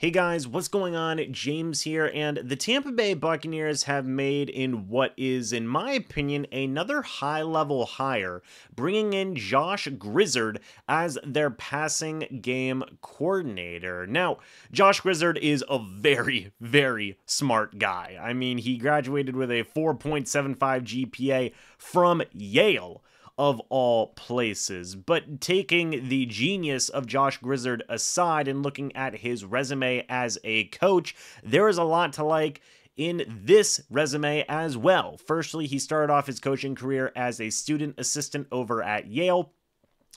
Hey guys, what's going on? James here, and the Tampa Bay Buccaneers have made in what is, in my opinion, another high level hire, bringing in Josh Grizzard as their passing game coordinator. Now, Josh Grizzard is a very, very smart guy. I mean, he graduated with a 4.75 GPA from Yale of all places. But taking the genius of Josh Grizzard aside and looking at his resume as a coach, there is a lot to like in this resume as well. Firstly, he started off his coaching career as a student assistant over at Yale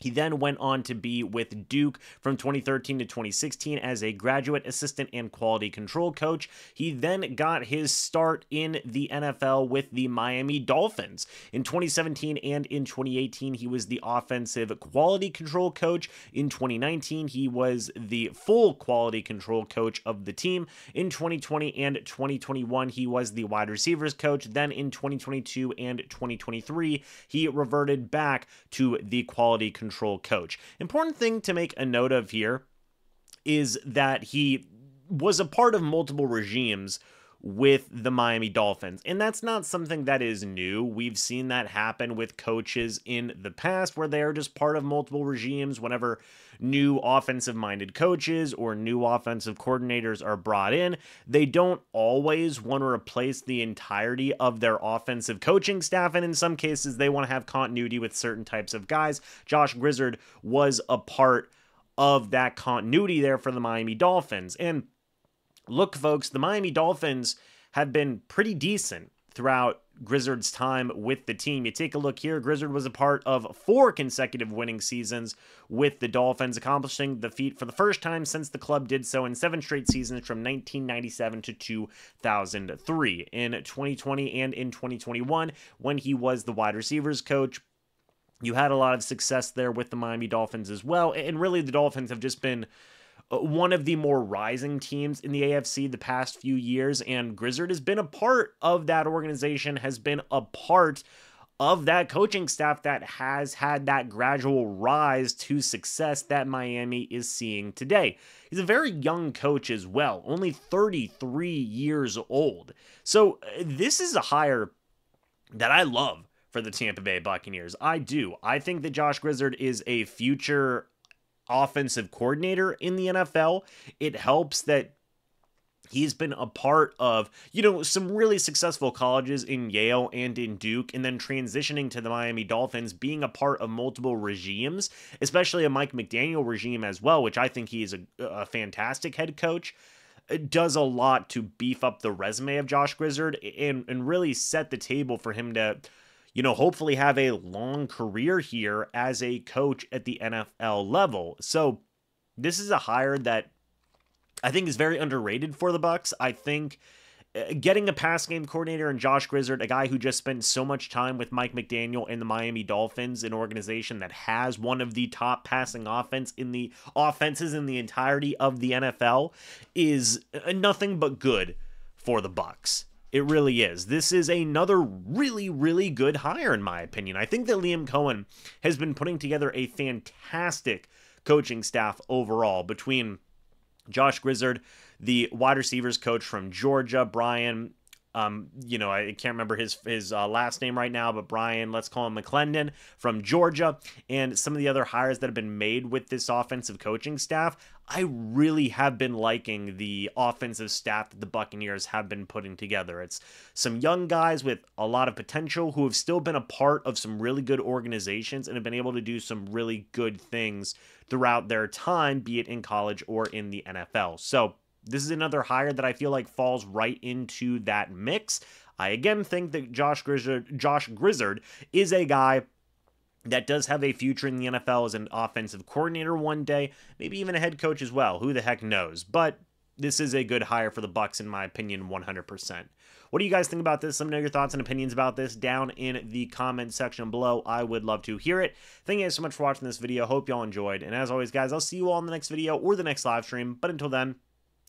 he then went on to be with Duke from 2013 to 2016 as a graduate assistant and quality control coach. He then got his start in the NFL with the Miami Dolphins. In 2017 and in 2018, he was the offensive quality control coach. In 2019, he was the full quality control coach of the team. In 2020 and 2021, he was the wide receivers coach. Then in 2022 and 2023, he reverted back to the quality control control coach. Important thing to make a note of here is that he was a part of multiple regimes with the Miami Dolphins. And that's not something that is new. We've seen that happen with coaches in the past where they are just part of multiple regimes whenever new offensive minded coaches or new offensive coordinators are brought in. They don't always want to replace the entirety of their offensive coaching staff. And in some cases, they want to have continuity with certain types of guys. Josh Grizzard was a part of that continuity there for the Miami Dolphins. And look, folks, the Miami Dolphins have been pretty decent throughout Grizzard's time with the team. You take a look here, Grizzard was a part of four consecutive winning seasons with the Dolphins, accomplishing the feat for the first time since the club did so in seven straight seasons from 1997 to 2003. In 2020 and in 2021, when he was the wide receivers coach, you had a lot of success there with the Miami Dolphins as well. And really, the Dolphins have just been one of the more rising teams in the AFC the past few years, and Grizzard has been a part of that organization, has been a part of that coaching staff that has had that gradual rise to success that Miami is seeing today. He's a very young coach as well, only 33 years old. So, uh, this is a hire that I love for the Tampa Bay Buccaneers. I do. I think that Josh Grizzard is a future offensive coordinator in the NFL. It helps that he's been a part of, you know, some really successful colleges in Yale and in Duke, and then transitioning to the Miami Dolphins, being a part of multiple regimes, especially a Mike McDaniel regime as well, which I think he is a, a fantastic head coach. It does a lot to beef up the resume of Josh Grizzard and, and really set the table for him to you know, hopefully have a long career here as a coach at the NFL level. So this is a hire that I think is very underrated for the Bucs. I think uh, getting a pass game coordinator and Josh Grizzard, a guy who just spent so much time with Mike McDaniel and the Miami Dolphins, an organization that has one of the top passing offense in the offenses in the entirety of the NFL, is uh, nothing but good for the Bucs. It really is. This is another really, really good hire, in my opinion. I think that Liam Coen has been putting together a fantastic coaching staff overall between Josh Grizzard, the wide receivers coach from Georgia, Brian um, you know, I can't remember his his uh, last name right now, but Brian, let's call him McClendon from Georgia, and some of the other hires that have been made with this offensive coaching staff. I really have been liking the offensive staff that the Buccaneers have been putting together. It's some young guys with a lot of potential who have still been a part of some really good organizations and have been able to do some really good things throughout their time, be it in college or in the NFL. So this is another hire that I feel like falls right into that mix. I again think that Josh Grizzard, Josh Grizzard is a guy that does have a future in the NFL as an offensive coordinator one day, maybe even a head coach as well. Who the heck knows? But this is a good hire for the Bucs, in my opinion 100%. What do you guys think about this? Let me know your thoughts and opinions about this down in the comment section below. I would love to hear it. Thank you guys so much for watching this video. Hope y'all enjoyed. And as always, guys, I'll see you all in the next video or the next live stream. But until then,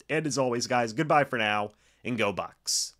and as always, guys, goodbye for now and go Bucs.